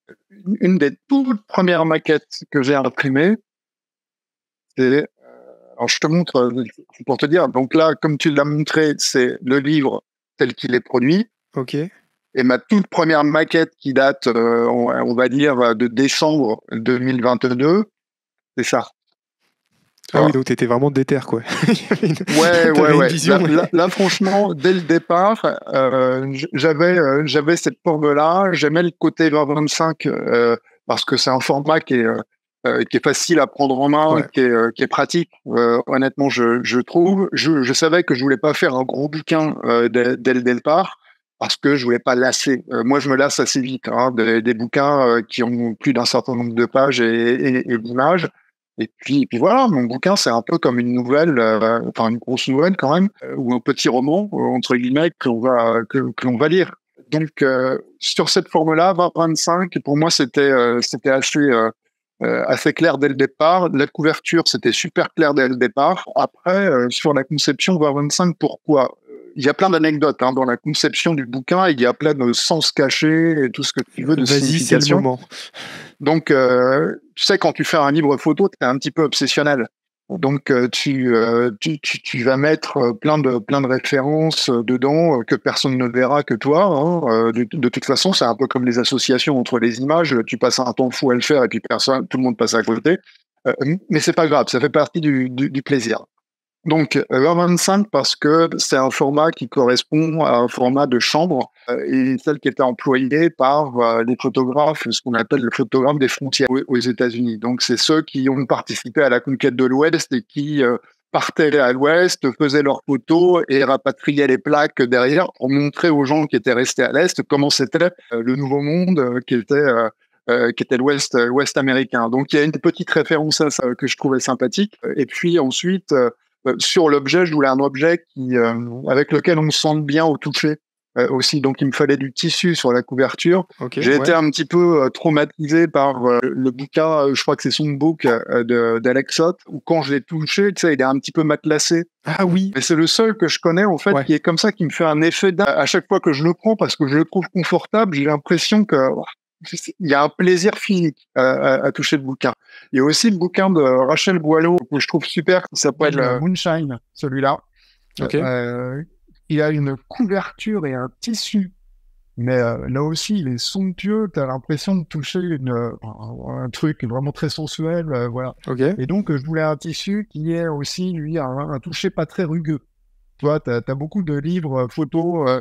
Une des toutes premières maquettes que j'ai imprimées, c'est, euh, alors je te montre euh, pour te dire. Donc là, comme tu l'as montré, c'est le livre tel qu'il est produit. Ok. Et ma toute première maquette qui date, euh, on, va dire, de décembre 2022, c'est ça. Ah oui, donc tu étais vraiment déter, quoi. ouais, ouais, ouais. Là, franchement, dès le départ, euh, j'avais, euh, j'avais cette forme-là. J'aimais le côté 2025 euh, parce que c'est un format qui est, qui est facile à prendre en main, qui, est, euh, qui, est, pratique. Honnêtement, je, je trouve. Je, je, savais que je voulais pas faire un gros bouquin dès, dès, le départ parce que je voulais pas lasser. moi, je me lasse assez vite hein, des, des, bouquins qui ont plus d'un certain nombre de pages et, et, et d'images. Et puis, voilà, mon bouquin, c'est un peu comme une nouvelle, enfin une grosse nouvelle quand même, ou un petit roman entre guillemets que l'on va que, va lire. Donc sur cette forme-là, 20-25, pour moi, c'était c'était assez euh, assez clair dès le départ. La couverture, c'était super clair dès le départ. Après, euh, sur la conception, voir 25, pourquoi? Il y a plein d'anecdotes hein, dans la conception du bouquin. Il y a plein de sens cachés et tout ce que tu veux de Vas-y, c'est le moment. Donc, euh, tu sais, quand tu fais un livre photo, tu es un petit peu obsessionnel. Donc euh, euh, tu, tu, tu, vas mettre euh, plein de plein de références dedans que personne ne verra que toi. Hein. De, de, toute façon, c'est un peu comme les associations entre les images. Tu passes un temps fou à le faire et puis personne, tout le monde passe à côté. mais c'est pas grave, ça fait partie du, du, du plaisir. Donc, 25 parce que c'est un format qui correspond à un format de chambre euh, et celle qui était employée par euh, les photographes, ce qu'on appelle le photographe des frontières aux États-Unis. Donc, c'est ceux qui ont participé à la conquête de l'Ouest et qui euh, partaient à l'Ouest, faisaient leurs photos et rapatriaient les plaques derrière pour montrer aux gens qui étaient restés à l'Est comment c'était le nouveau monde qui était qui était l'Ouest ouest américain. Donc il y a une petite référence à ça que je trouvais sympathique. Et puis ensuite, sur l'objet, je voulais un objet qui, euh, avec lequel on me sente bien au toucher euh, aussi. Donc, il me fallait du tissu sur la couverture. J'ai été un petit peu traumatisé par le bouquin, je crois que c'est son book d'Alexot, où quand je l'ai touché, tu sais, il est un petit peu matelassé. Ah oui. Mais c'est le seul que je connais, en fait, qui est comme ça, qui me fait un effet à chaque fois que je le prends parce que je le trouve confortable. J'ai l'impression que il y a un plaisir physique à, toucher le bouquin. Il y a aussi le bouquin de Rachel Boileau que je trouve super, qui s'appelle euh, Moonshine, celui-là. Euh, il a une couverture et un tissu, mais euh, là aussi, il est somptueux. Tu as l'impression de toucher une, un, truc vraiment très sensuel. voilà. Et donc, je voulais un tissu qui est aussi, lui, un, un toucher pas très rugueux. Vois, tu as, beaucoup de livres photos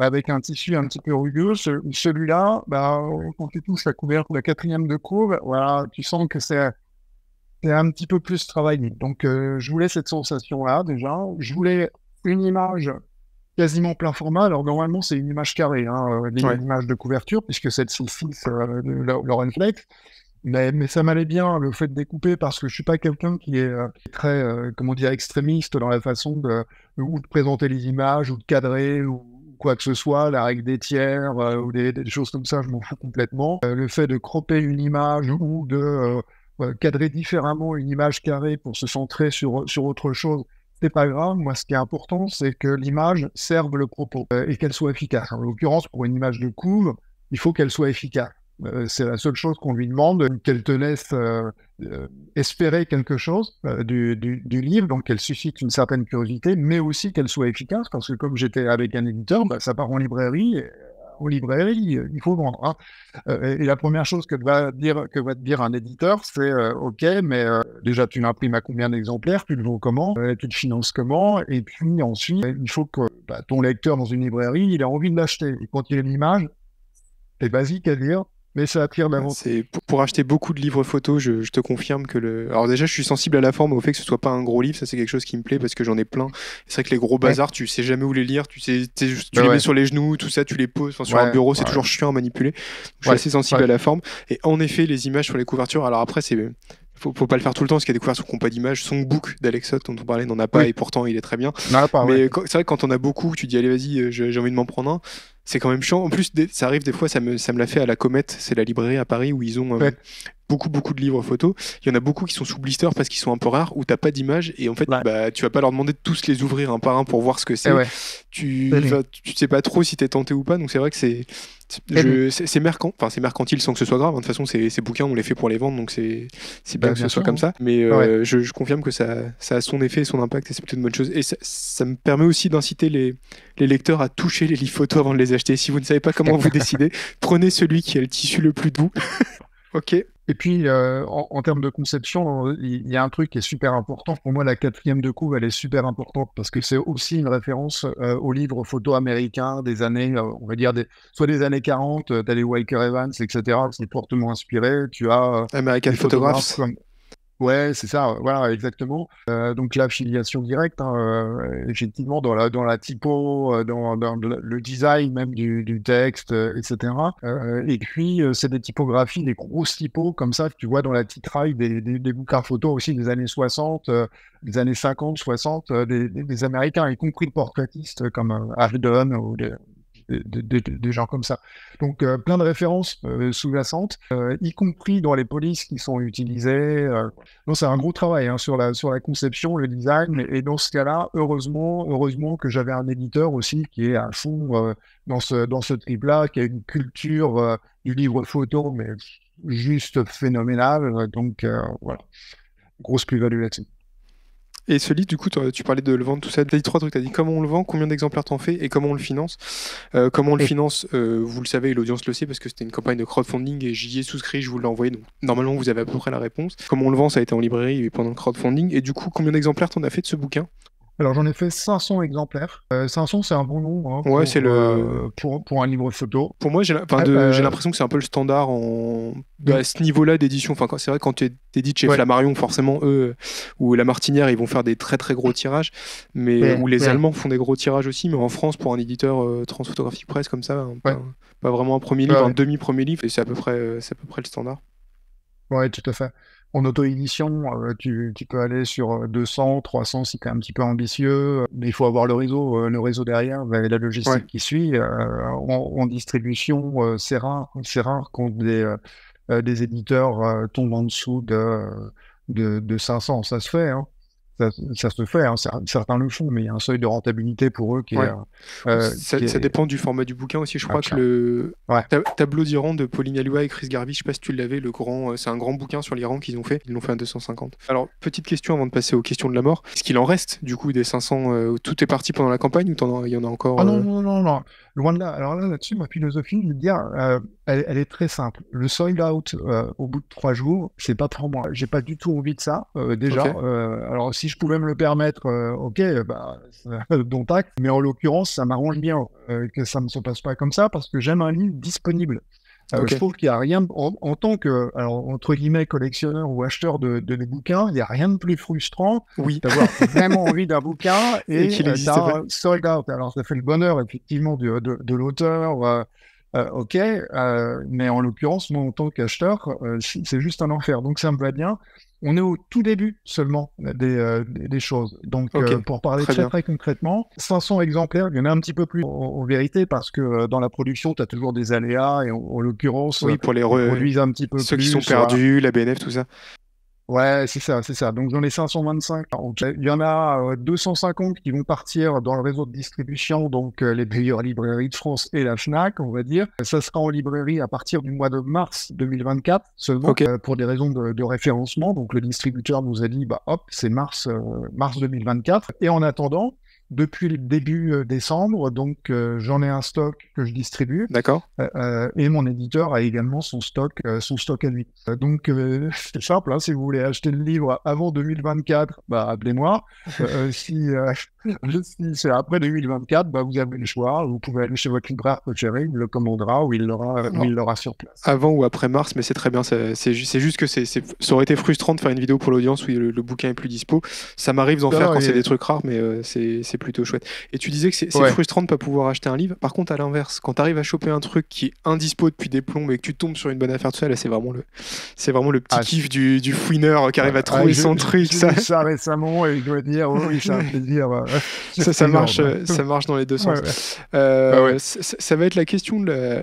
avec un tissu un petit peu rugueux. Celui-là, bah, quand tu touches la couverture, la quatrième de courbe, voilà, tu sens que c'est un petit peu plus travaillé. Donc, euh, je voulais cette sensation-là déjà. Je voulais une image quasiment plein format. Alors, normalement, c'est une image carrée, hein, euh, image de couverture, puisque c'est le 6 euh, Lauren Flex. Mais, mais ça m'allait bien le fait de découper parce que je suis pas quelqu'un qui est très, comment dire, extrémiste dans la façon de, ou de présenter les images ou de cadrer ou quoi que ce soit, la règle des tiers euh, ou des, choses comme ça, je m'en fous complètement. Euh, le fait de cropper une image ou de euh, cadrer différemment une image carrée pour se centrer sur, sur autre chose, c'est pas grave. Moi, ce qui est important, c'est que l'image serve le propos et qu'elle soit efficace. En l'occurrence, pour une image de couve, il faut qu'elle soit efficace. Euh, c'est la seule chose qu'on lui demande, qu'elle te laisse euh, euh, espérer quelque chose du, livre, donc qu'elle suscite une certaine curiosité, mais aussi qu'elle soit efficace, parce que comme j'étais avec un éditeur, bah, ça part en librairie. Et, en librairie, il faut vendre. Hein. et la première chose que va dire, que va te dire un éditeur, c'est OK, mais déjà tu l'imprimes à combien d'exemplaires, tu le vends comment, tu le finances comment, et puis ensuite il faut que bah, ton lecteur dans une librairie, il a envie de l'acheter. Et quand il a une image, c'est basique à dire, mais ça attire d'avance. C'est pour, acheter beaucoup de livres photos, je, te confirme que le. Alors déjà, je suis sensible à la forme, au fait que ce soit pas un gros livre, ça c'est quelque chose qui me plaît parce que j'en ai plein. C'est vrai que les gros bazars, tu sais jamais où les lire, tu sais, tu les mets sur les genoux, tout ça, tu les poses. sur un bureau, c'est toujours chiant à manipuler. Je suis assez sensible à la forme. Et en effet, les images sur les couvertures. Alors après, c'est faut, faut pas le faire tout le temps parce qu'il y a des couvertures qui n'ont pas d'image. Songbook d'Alexot dont on parlait n'en a pas et pourtant il est très bien. mais c'est vrai que quand on a beaucoup, tu dis allez vas-y, euh, j'ai envie de m'en prendre un c'est quand même chiant. En plus, ça arrive des fois, ça me, ça me l'a fait à la Comète, c'est la librairie à Paris où ils ont euh, beaucoup, beaucoup de livres photos. Il y en a beaucoup qui sont sous blister parce qu'ils sont un peu rares, où t'as pas d'image et en fait, bah, tu vas pas leur demander de tous les ouvrir un par un pour voir ce que c'est. Eh tu, tu sais pas trop si t'es tenté ou pas, donc c'est vrai que c'est. C'est mercant, enfin c'est mercantile sans que ce soit grave. De toute façon, ces, ces bouquins, on les fait pour les vendre, donc c'est bien bah, que ce soit comme ça. Mais euh, je, je, confirme que ça, ça a son effet et son impact, et c'est plutôt une bonne chose. Et ça, ça me permet aussi d'inciter les, les lecteurs à toucher les livres photos avant de les acheter. Si vous ne savez pas comment vous décidez, prenez celui qui a le tissu le plus doux. ok. Et puis, euh, en, termes de conception, il y a un truc qui est super important. Pour moi, la quatrième de couve, elle est super importante parce que c'est aussi une référence euh, aux livres photo américains des années, euh, on va dire, des, soit des années 40, tu as les Walker Evans, etc. C'est fortement inspiré. Tu as American Photographs. Ouais, c'est ça, voilà, exactement. Euh, donc l'affiliation directe, hein, euh, effectivement, dans la, dans la typo, euh, dans, dans le design même du, du texte, etc. et puis, c'est des typographies, des grosses typos comme ça que tu vois dans la titraille des, des, des photos aussi des années 60, des années 50, 60, des, des, Américains, y compris de portraitistes comme Aldon ou des, des gens comme ça. Donc, euh, plein de références euh, sous-jacentes, euh, y compris dans les polices qui sont utilisées. Donc, c'est un gros travail hein, sur, la, sur la conception, le design. Et, dans ce cas-là, heureusement, heureusement que j'avais un éditeur aussi qui est à fond dans ce, dans ce trip-là, qui a une culture du livre photo, mais juste phénoménale. Donc, voilà, grosse plus-value là-dessus. Et ce livre, du coup, tu parlais de le vendre, tout ça. Tu as dit trois trucs. Tu as dit comment on le vend, combien d'exemplaires t'en fais et comment on le finance. Euh, comment on le finance, euh, vous le savez, l'audience le sait parce que c'était une campagne de crowdfunding et j'y ai souscrit, je vous l'ai envoyé. Donc normalement, vous avez à peu près la réponse. Comment on le vend, ça a été en librairie pendant le crowdfunding. Et du coup, combien d'exemplaires t'en as fait de ce bouquin? Alors j'en ai fait 500 exemplaires. 500 euh, c'est un bon nombre hein, ouais, c'est le... Euh, pour, pour, un livre photo. Pour moi j'ai euh, l'impression que c'est un peu le standard en... à ce niveau-là d'édition. Enfin, c'est vrai quand tu édites chez Flammarion, forcément eux ou la Martinière ils vont faire des très très gros tirages, mais ou les Allemands font des gros tirages aussi. Mais en France pour un éditeur transphotographique presse comme ça, hein, pas, vraiment un premier livre, un demi premier livre, et c'est à peu près c'est à peu près le standard. Ouais, tout à fait. En auto-édition, euh, tu, peux aller sur 200, euh, 300 si tu es un petit peu ambitieux, mais il faut avoir le réseau, euh, le réseau derrière, et la logistique qui suit. En, distribution, c'est rare, c'est rare quand des, des éditeurs tombent en dessous de, de, de 500. Ça se fait, hein ça, se fait, hein, certains le font, mais il y a un seuil de rentabilité pour eux qui est. Euh, ça, dépend du format du bouquin aussi. Je crois que le tableau d'Iran de Pauline Aloua et Chris Garvey, je sais pas si tu l'avais, le grand, euh, c'est un grand bouquin sur l'Iran qu'ils ont fait. Ils l'ont fait à 250. Alors, petite question avant de passer aux questions de la mort. Est-ce qu'il en reste du coup des 500 euh, Tout est parti pendant la campagne ou il y en a encore Ah non, non, non, non, loin de là. Alors là, là-dessus, ma philosophie, je veux dire, elle, est très simple. Le sold out au bout de trois jours, c'est pas pour moi. J'ai pas du tout envie de ça déjà. alors si je pouvais me le permettre, euh, ok, bah, dont acte. Mais en l'occurrence, ça m'arrange bien euh, que ça ne se passe pas comme ça parce que j'aime un livre disponible. Euh, je trouve qu'il n'y a rien, en, tant que, alors, entre guillemets, collectionneur ou acheteur de, de, bouquins, il n'y a rien de plus frustrant oui. d'avoir vraiment envie d'un bouquin et, qu'il existe sold out. Alors, ça fait le bonheur, effectivement, de, de l'auteur. ok, mais en l'occurrence, moi, en tant qu'acheteur, c'est juste un enfer. Donc, ça me va bien on est au tout début seulement des, euh, des choses. Donc, euh, pour parler très, très, concrètement, 500 exemplaires, il y en a un petit peu plus en, vérité parce que euh, dans la production, tu as toujours des aléas et en, l'occurrence, oui, pour les produisent un petit peu ceux qui sont perdus, la BNF, tout ça. Ouais, c'est ça, c'est ça. Donc j'en ai 525. il y en a 250 euh, qui vont partir dans le réseau de distribution, donc euh, les meilleures librairies de France et la FNAC, on va dire. Ça sera en librairie à partir du mois de mars 2024 seulement, euh, pour des raisons de, référencement. Donc le distributeur nous a dit, bah hop, c'est mars, mars 2024. Et en attendant, depuis le début euh, décembre, donc euh, j'en ai un stock que je distribue. D'accord. Euh, et mon éditeur a également son stock, son stock à lui. donc c'est simple, hein, si vous voulez acheter le livre avant 2024, bah, appelez-moi. si, après 2024, bah, vous avez le choix. Vous pouvez aller chez votre libraire préféré, il le commandera ou il l'aura, il l'aura sur place. Avant ou après mars, mais c'est très bien. C'est, juste que c'est, ça aurait été frustrant de faire une vidéo pour l'audience où le, bouquin est plus dispo. Ça m'arrive d'en faire quand c'est des trucs rares, mais c'est, c'est plutôt chouette. Et tu disais que c'est frustrant de ne pas pouvoir acheter un livre. Par contre, à l'inverse, quand tu arrives à choper un truc qui est indispo depuis des plombs et que tu tombes sur une bonne affaire tout ça, là, c'est vraiment le, c'est vraiment le petit ah, kiff du, du, fouineur qui arrive à trouver son truc. Ça. ça récemment et il doit dire oui, c'est un plaisir. Ça, ça marche, ça marche dans les deux sens. Euh, ça, va être la question de la,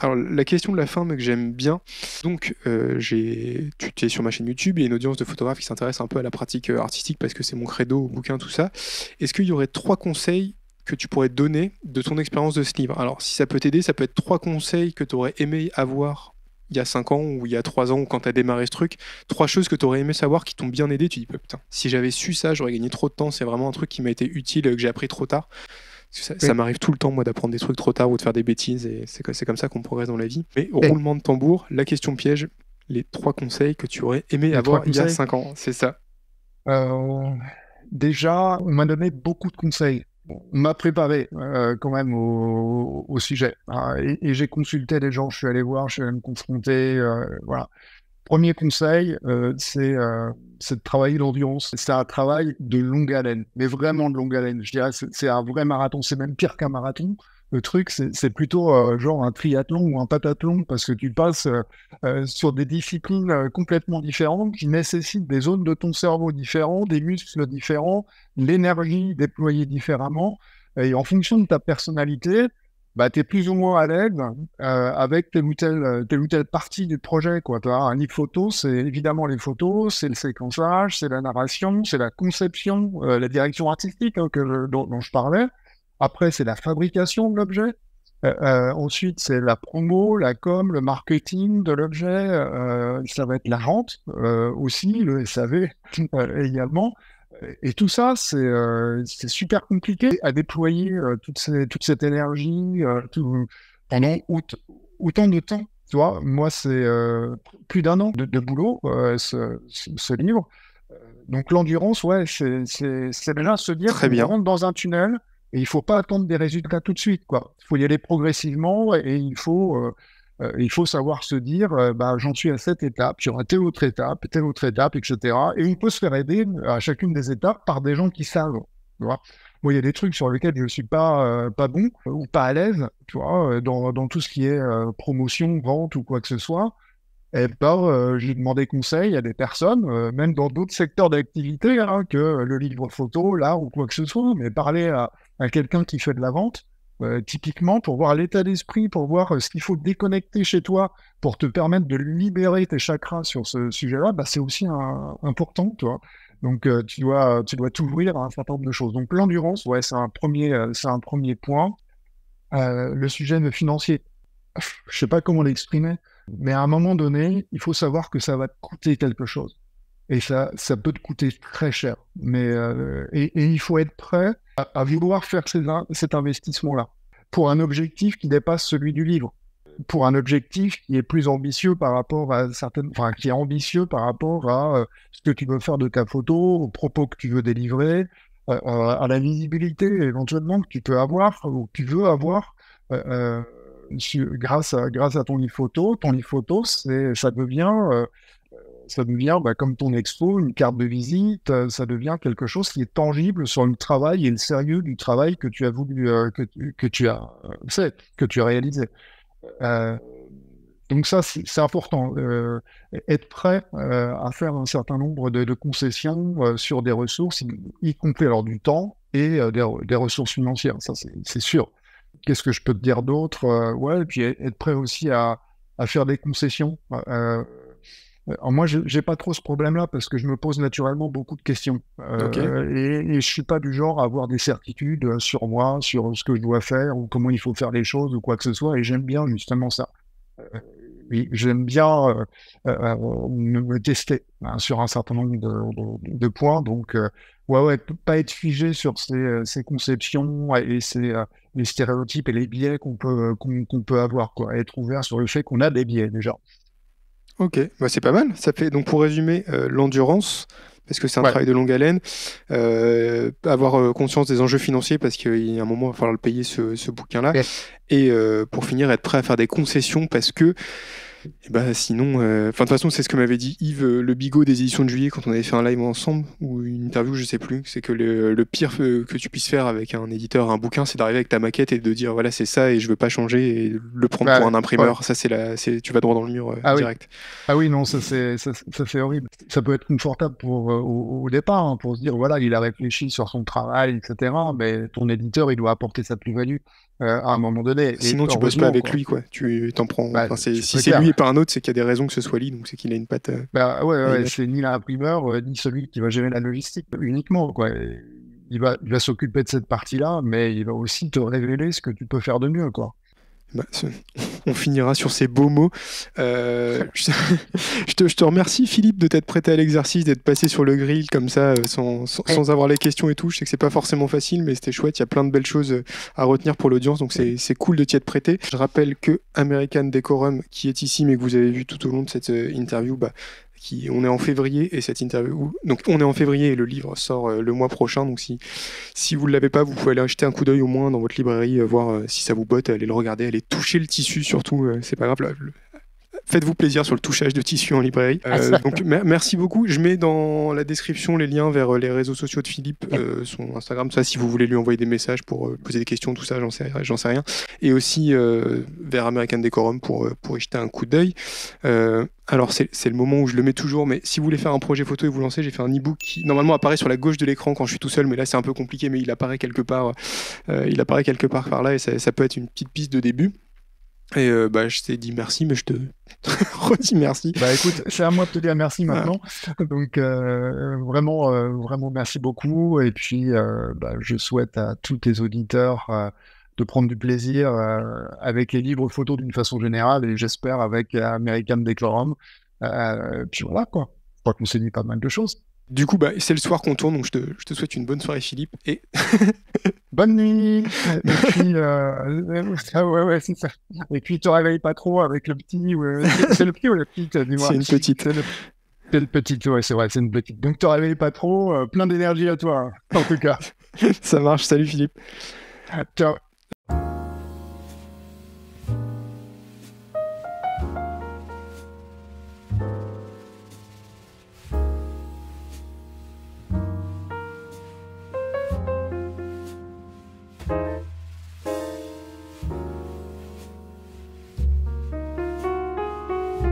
alors, la question de la fin, que j'aime bien. Donc, euh, j'ai, tu es sur ma chaîne YouTube, il y a une audience de photographes qui s'intéresse un peu à la pratique euh, artistique parce que c'est mon credo, au bouquin, tout ça. Est-ce qu'il y aurait trois conseils que tu pourrais donner de ton expérience de ce livre? Alors, si ça peut t'aider, ça peut être trois conseils que tu aurais aimé avoir il y a 5 ans ou il y a 3 ans ou quand tu as démarré ce truc, trois choses que tu aurais aimé savoir qui t'ont bien aidé. Tu dis, putain, si j'avais su ça, j'aurais gagné trop de temps. C'est vraiment un truc qui m'a été utile, que j'ai appris trop tard. Ça, m'arrive tout le temps, moi, d'apprendre des trucs trop tard ou de faire des bêtises, et c'est comme ça qu'on progresse dans la vie. Mais roulement de tambour, la question piège, les trois conseils que tu aurais aimé avoir il y a cinq ans. C'est ça. déjà, on m'a donné beaucoup de conseils on m'a préparé euh, quand même au, sujet. Ah, et, j'ai consulté des gens, je suis allé voir, je suis allé me confronter. Euh, voilà. Premier conseil, euh, c'est de travailler l'endurance. C'est un travail de longue haleine, mais vraiment de longue haleine. Je dirais c'est un vrai marathon, c'est même pire qu'un marathon. Le truc, c'est plutôt euh, genre un triathlon ou un patathlon parce que tu passes euh, euh, sur des disciplines complètement différentes qui nécessitent des zones de ton cerveau différentes, des muscles différents, l'énergie déployée différemment. Et en fonction de ta personnalité, bah, tu es plus ou moins à l'aise avec telle ou telle, partie du projet. Quoi. Un livre photo, c'est évidemment les photos, c'est le séquençage, c'est la narration, c'est la conception, la direction artistique hein, dont, je parlais. Après, c'est la fabrication de l'objet. Euh, euh, ensuite, c'est la promo, la com, le marketing de l'objet. Euh, ça va être la rente aussi, le SAV également. Et tout ça, c'est super compliqué à déployer toute, toute, cette énergie pendant autant de temps. Tu vois, moi, c'est plus d'un an de, boulot, ce, ce, livre. Donc, l'endurance, ouais, c'est déjà se dire qu'on rentre dans un tunnel et il ne faut pas attendre des résultats tout de suite. Il faut y aller progressivement et il faut, euh, euh, il faut savoir se dire euh, bah, j'en suis à cette étape, sur telle autre étape, telle autre étape, etc. Et on peut se faire aider à chacune des étapes par des gens qui savent. Tu vois Moi, il y a des trucs sur lesquels je ne suis pas, pas bon ou pas à l'aise, tu vois, dans, dans, tout ce qui est promotion, vente ou quoi que ce soit. Et ben, j'ai demandé conseil à des personnes, même dans d'autres secteurs d'activité, hein, que le livre photo, là, ou quoi que ce soit, mais parler à, à quelqu'un qui fait de la vente, euh, typiquement pour voir l'état d'esprit, pour voir euh, ce qu'il faut déconnecter chez toi pour te permettre de libérer tes chakras sur ce sujet-là, bah, c'est aussi important, tu. Donc euh, tu dois tu dois t'ouvrir à un certain nombre de choses. Donc l'endurance, ouais, c'est un premier c'est un premier point. le sujet de financier, je sais pas comment l'exprimer, mais à un moment donné, il faut savoir que ça va te coûter quelque chose. Et ça, ça peut te coûter très cher. Mais, euh, et, il faut être prêt à, vouloir faire cet investissement-là pour un objectif qui dépasse celui du livre, pour un objectif qui est plus ambitieux par rapport à certaines, enfin, qui est ambitieux par rapport à euh, ce que tu veux faire de ta photo, aux propos que tu veux délivrer, euh, à la visibilité éventuellement que tu peux avoir ou que tu veux avoir. grâce à grâce à ton livre photo, ton livre photo, c'est ça devient ça devient bah, comme ton expo, une carte de visite, euh, ça devient quelque chose qui est tangible sur le travail et le sérieux du travail que tu as voulu, euh, que, tu as fait, euh, que tu as réalisé. donc ça, c'est important. être prêt à faire un certain nombre de, concessions sur des ressources, y, compris alors du temps et des, ressources financières. Ça, c'est sûr. Qu'est-ce que je peux te dire d'autre Ouais, et puis être prêt aussi à faire des concessions. Alors moi, j'ai pas trop ce problème-là parce que je me pose naturellement beaucoup de questions. Euh, et, et, je suis pas du genre à avoir des certitudes euh, sur moi, sur ce que je dois faire ou comment il faut faire les choses ou quoi que ce soit. Et j'aime bien justement ça. Euh, oui, j'aime bien me tester hein, sur un certain nombre de, de, points. Donc, ouais, ouais, pas être figé sur ces, ces conceptions et ces, les stéréotypes et les biais qu'on peut, qu'on peut avoir. Quoi. Être ouvert sur le fait qu'on a des biais déjà. Ok, bah, c'est pas mal. Ça fait donc pour résumer euh, l'endurance, parce que c'est un travail de longue haleine, euh, avoir euh, conscience des enjeux financiers parce qu'il y a un moment il va falloir le payer ce, ce bouquin-là, et pour finir être prêt à faire des concessions parce que et bah sinon, euh, de toute façon, c'est ce que m'avait dit Yves euh, Le Bigot des éditions de juillet quand on avait fait un live ensemble ou une interview, je sais plus. C'est que le, pire que tu puisses faire avec un éditeur, un bouquin, c'est d'arriver avec ta maquette et de dire voilà c'est ça et je veux pas changer et le prendre bah, pour un imprimeur. Ça c'est la, c'est tu vas droit dans le mur euh, ah direct. Ah oui non ça c'est ça, fait horrible. Ça peut être confortable pour au, départ hein, pour se dire voilà il a réfléchi sur son travail etc. Mais ton éditeur il doit apporter sa plus-value. Euh, à un moment donné. Sinon, tu bosses pas avec lui, quoi. Tu t'en prends. Bah, si c'est lui et pas un autre, c'est qu'il y a des raisons que ce soit lui, donc c'est qu'il a une patte. Euh, bah ouais, ouais c'est ni l'imprimeur, euh, ni celui qui va gérer la logistique uniquement, quoi. Il va, il va s'occuper de cette partie-là, mais il va aussi te révéler ce que tu peux faire de mieux, quoi. Bah, on finira sur ces beaux mots. Euh, je, te, je, te, remercie Philippe de t'être prêté à l'exercice, d'être passé sur le grill comme ça, euh, sans, sans, avoir les questions et tout. Je sais que c'est pas forcément facile, mais c'était chouette. Il y a plein de belles choses euh, à retenir pour l'audience, donc c'est cool de t'y être prêté. Je rappelle que American Decorum, qui est ici, mais que vous avez vu tout au long de cette interview, bah, on est en février et cette interview, donc on est en février et le livre sort euh, le mois prochain. Donc si, si vous ne l'avez pas, vous pouvez aller acheter un coup d'œil au moins dans votre librairie, euh, voir euh, si ça vous botte, aller le regarder, aller toucher le tissu surtout. c'est pas grave, faites-vous plaisir sur le touchage de tissu en librairie. Euh, donc merci beaucoup. Je mets dans la description les liens vers euh, les réseaux sociaux de Philippe, euh, son Instagram, ça si vous voulez lui envoyer des messages pour poser des questions, tout ça, j'en sais, j'en sais rien. Et aussi vers American Decorum pour, pour y jeter un coup d'œil. alors c'est le moment où je le mets toujours, mais si vous voulez faire un projet photo et vous lancer, j'ai fait un e-book qui normalement apparaît sur la gauche de l'écran quand je suis tout seul, mais là c'est un peu compliqué, mais il apparaît quelque part, il apparaît quelque part par là et ça, ça peut être une petite piste de début. Et euh, bah, je t'ai dit merci, mais je te redis merci. Bah écoute, c'est à moi de te dire merci maintenant. Donc euh, vraiment, euh, vraiment merci beaucoup. Et puis, bah, je souhaite à tous tes auditeurs de prendre du plaisir avec les livres photos d'une façon générale et j'espère avec American Decorum. puis voilà quoi. Je crois qu'on s'est dit pas mal de choses. Du coup, bah, c'est le soir qu'on tourne, donc je te, je te, souhaite une bonne soirée, Philippe. Et bonne nuit. Et puis, euh, ah ouais, ouais, c'est ça. Et puis, te réveille pas trop avec le petit. c'est le petit ou la petite C'est une petite. C'est le... petite, ouais, c'est vrai, c'est une petite. Donc, te réveille pas trop. Euh, plein d'énergie à toi, en tout cas. ça marche. Salut, Philippe. Ciao.